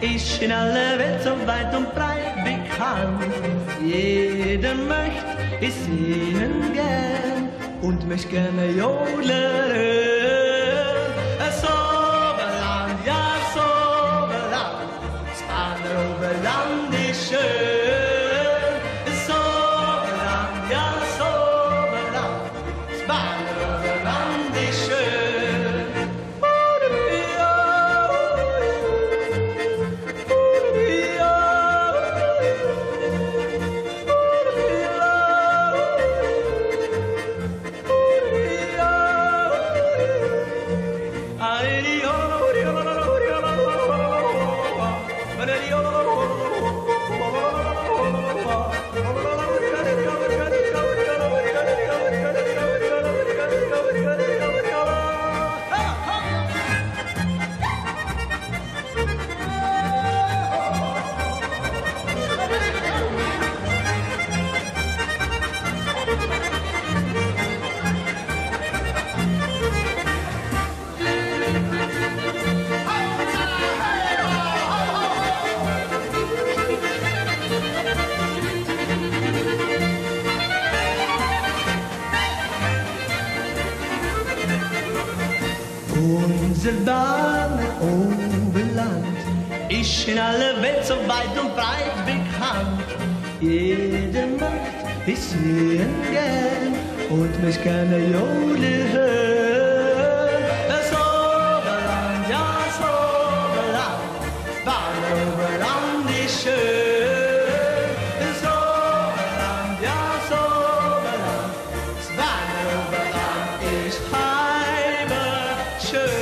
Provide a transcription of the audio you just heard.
ich in aller Welt so weit und breit bekannt. Jeder möchte ich singen gern und möchte gerne jodeln. Das Dios. Unser warme Oberland ist in aller Welt so weit und breit bekannt. Jeder macht es sehen gern und mich gerne Jodel hören. church.